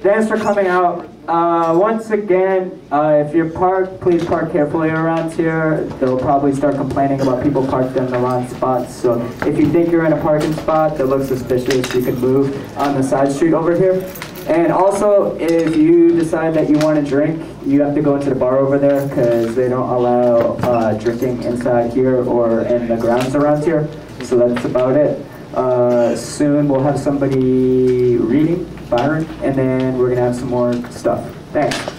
thanks for coming out. Uh, once again, uh, if you're parked, please park carefully around here. They'll probably start complaining about people parked in the wrong spots. So if you think you're in a parking spot that looks suspicious, you can move on the side street over here. And also, if you decide that you want to drink, you have to go into the bar over there because they don't allow uh, drinking inside here or in the grounds around here. So that's about it. Uh, soon we'll have somebody reading, Byron, and then we're gonna have some more stuff. Thanks.